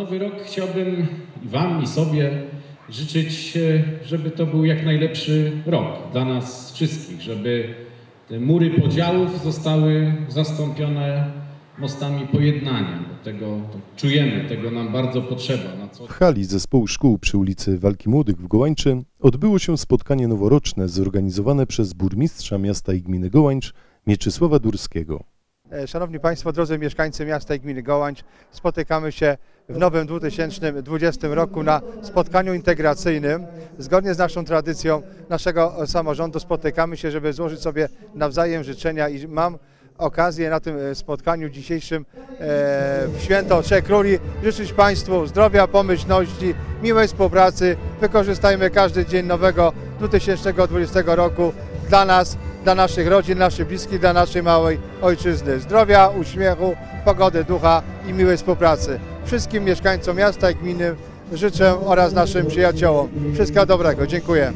nowy rok chciałbym i Wam, i sobie życzyć, e, żeby to był jak najlepszy rok dla nas wszystkich, żeby te mury podziałów zostały zastąpione mostami pojednania. Tego czujemy, tego nam bardzo potrzeba. Na co W hali zespołu szkół przy ulicy Walki Młodych w Gołańczy odbyło się spotkanie noworoczne zorganizowane przez burmistrza miasta i gminy Gołańcz Mieczysława Durskiego. E, Szanowni Państwo, drodzy mieszkańcy miasta i gminy Gołańcz, spotykamy się w nowym 2020 roku na spotkaniu integracyjnym. Zgodnie z naszą tradycją naszego samorządu spotykamy się, żeby złożyć sobie nawzajem życzenia i mam okazję na tym e, spotkaniu dzisiejszym e, w święto Trzech Króli życzyć Państwu zdrowia, pomyślności, miłej współpracy. Wykorzystajmy każdy dzień nowego 2020 roku dla nas, dla naszych rodzin, naszych bliskich, dla naszej małej ojczyzny. Zdrowia, uśmiechu, pogody ducha i miłej współpracy. Wszystkim mieszkańcom miasta i gminy życzę oraz naszym przyjaciołom wszystkiego dobrego. Dziękuję.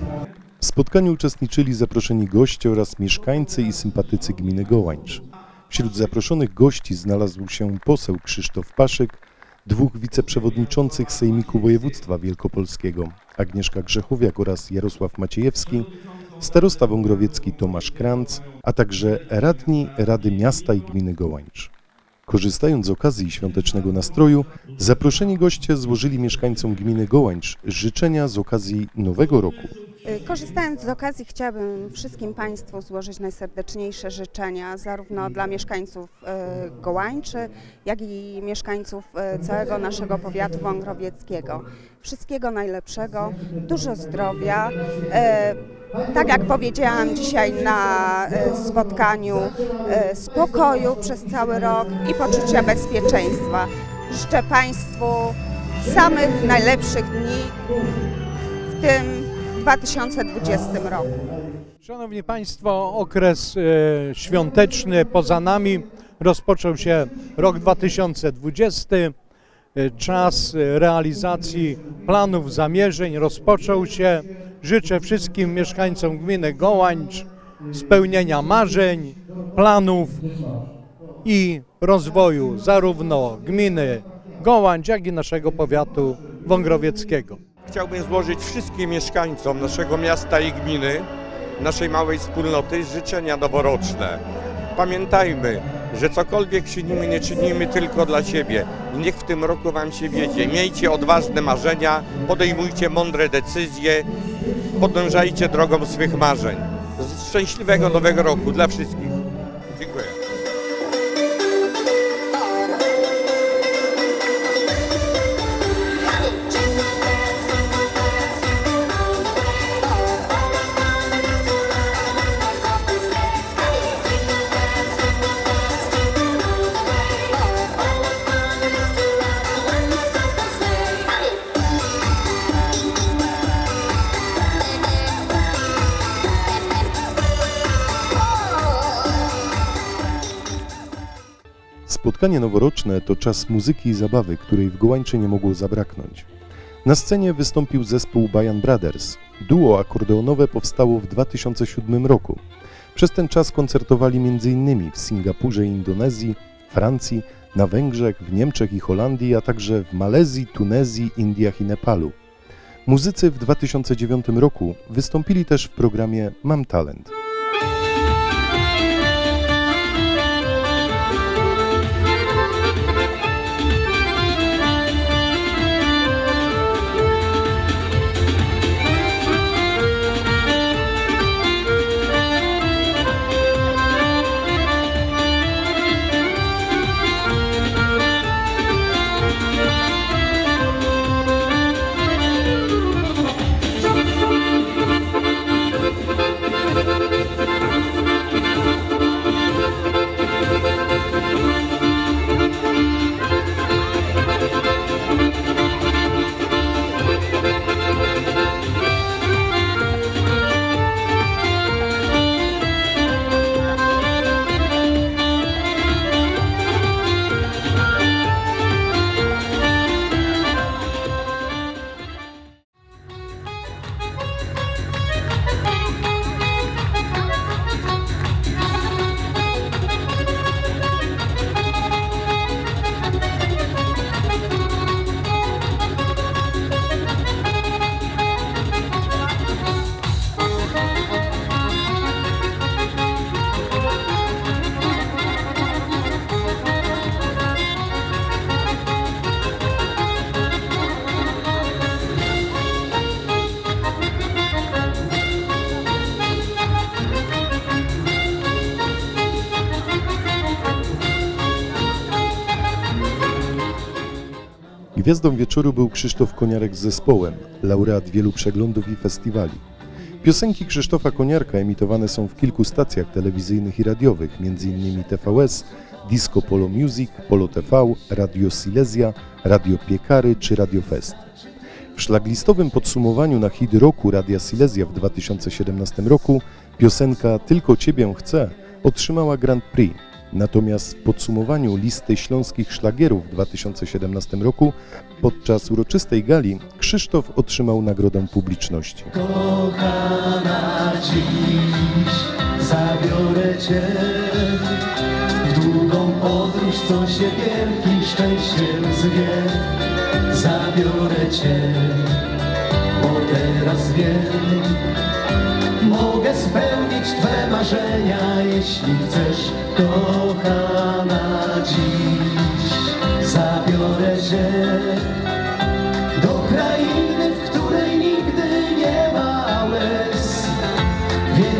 W spotkaniu uczestniczyli zaproszeni goście oraz mieszkańcy i sympatycy gminy Gołańcz. Wśród zaproszonych gości znalazł się poseł Krzysztof Paszyk, dwóch wiceprzewodniczących Sejmiku Województwa Wielkopolskiego Agnieszka Grzechowiak oraz Jarosław Maciejewski, starosta wągrowiecki Tomasz Kranc, a także radni Rady Miasta i Gminy Gołańcz. Korzystając z okazji świątecznego nastroju, zaproszeni goście złożyli mieszkańcom gminy Gołańcz życzenia z okazji Nowego Roku. Y, Korzystając z okazji chciałabym wszystkim Państwu złożyć najserdeczniejsze życzenia zarówno dla mieszkańców e, Gołańczy, jak i mieszkańców e, całego naszego powiatu wągrowieckiego. Wszystkiego najlepszego, dużo zdrowia. e, Tak jak powiedziałam dzisiaj na e, spotkaniu, e, spokoju przez cały rok i poczucia bezpieczeństwa. Życzę Państwu samych najlepszych dni w tym 2020 roku. Szanowni Państwo, okres e, świąteczny poza nami. Rozpoczął się rok 2020. E, Czas realizacji planów, zamierzeń rozpoczął się. Życzę wszystkim mieszkańcom gminy Gołańcz spełnienia marzeń, planów i rozwoju zarówno gminy Gołańcz, jak i naszego powiatu wągrowieckiego. Chciałbym złożyć wszystkim mieszkańcom naszego miasta i gminy, naszej małej wspólnoty życzenia noworoczne. Pamiętajmy, że cokolwiek czynimy, nie czynimy tylko dla siebie. Niech w tym roku Wam się wiedzie. Miejcie odważne marzenia, podejmujcie mądre decyzje, podążajcie drogą swych marzeń. Szczęśliwego nowego roku dla wszystkich. Spotkanie noworoczne to czas muzyki i zabawy, której w Gołańczy nie mogło zabraknąć. Na scenie wystąpił zespół Bajan Brothers. Duo akordeonowe powstało w 2007 roku. Przez ten czas koncertowali m.in. w Singapurze i Indonezji, Francji, na Węgrzech, w Niemczech i Holandii, a także w Malezji, Tunezji, Indiach i Nepalu. Muzycy w 2009 roku wystąpili też w programie Mam Talent. Gwiazdą wieczoru był Krzysztof Koniarek z zespołem, laureat wielu przeglądów i festiwali. Piosenki Krzysztofa Koniarka emitowane są w kilku stacjach telewizyjnych i radiowych, m.in. TVS, Disco Polo Music, Polo TV, Radio Silesia, Radio Piekary czy Radio Fest. W szlaglistowym podsumowaniu na hit roku Radia Silesia w 2017 roku piosenka Tylko Ciebie chcę otrzymała Grand Prix. Natomiast w podsumowaniu listy śląskich szlagierów w 2017 roku podczas uroczystej gali Krzysztof otrzymał nagrodę publiczności. Kochana dziś zabiorę Cię w długą podróż, co się wielkim szczęściem zwie. Zabiorę Cię, bo teraz wiem, mogę spełnić Twe marzenia, jeśli chcesz, kochana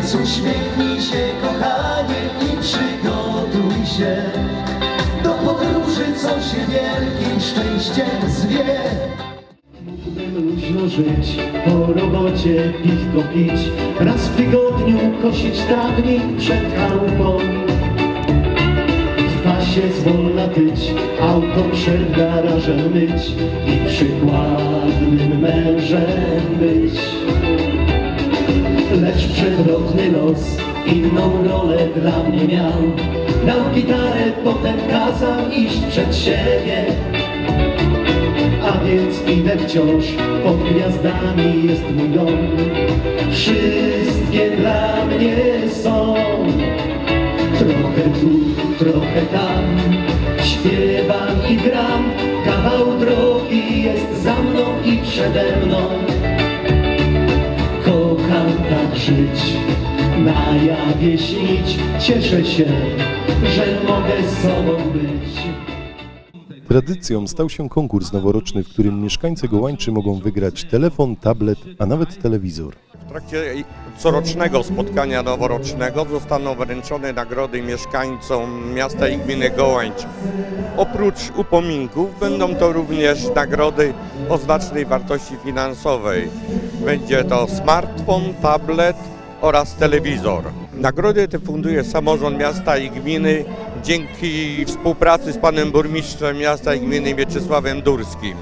Więc uśmiechnij się, kochanie, i przygotuj się do podróży, co się wielkim szczęściem zwie. Mógłbym luźno żyć, po robocie piwko pić, raz w tygodniu kosić trawnik przed chałupą. Pasie zwolna tyć, auto przed garażem myć i przykładnym mężem być. Lecz przewrotny los inną rolę dla mnie miał. Dał gitarę, potem kazał iść przed siebie. A więc idę wciąż, pod gwiazdami jest mój dom. Wszystkie dla mnie są. Trochę tu, trochę tam Śpiewam i gram Kawał drogi jest za mną i przede mną żyć Na jawie śnić Cieszę się, że mogę z sobą być Tradycją stał się konkurs noworoczny, w którym mieszkańcy Gołańczy mogą wygrać telefon, tablet, a nawet telewizor. W trakcie corocznego spotkania noworocznego zostaną wręczone nagrody mieszkańcom miasta i gminy Gołańcz. Oprócz upominków będą to również nagrody o znacznej wartości finansowej. Będzie to smartfon, tablet oraz telewizor. Nagrody te funduje samorząd miasta i gminy dzięki współpracy z panem burmistrzem miasta i gminy Mieczysławem Durskim.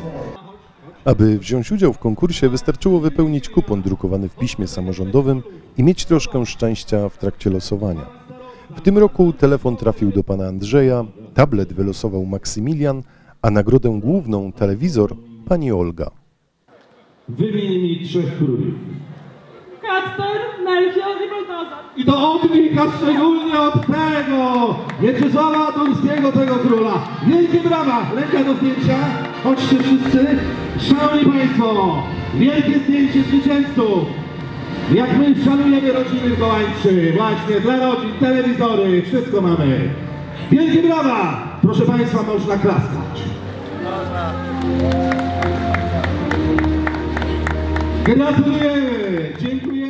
Aby wziąć udział w konkursie wystarczyło wypełnić kupon drukowany w piśmie samorządowym i mieć troszkę szczęścia w trakcie losowania. W tym roku telefon trafił do pana Andrzeja, tablet wylosował Maksymilian, a nagrodę główną, telewizor, pani Olga. Wymień mi trzech króli. Kacper, Melchior i Baltazar. I to odbija szczególnie od tego Mieczysława Turskiego, tego króla. Wielkie brawa! Ręka do zdjęcia. Chodźcie wszyscy. Szanowni Państwo, wielkie zdjęcie zwycięzców. Jak my szanujemy rodziny w Gołańczy. Właśnie, dla rodzin, telewizory, wszystko mamy. Wielkie brawa! Proszę Państwa, można klaskać. Gratulujemy! Dziękujemy!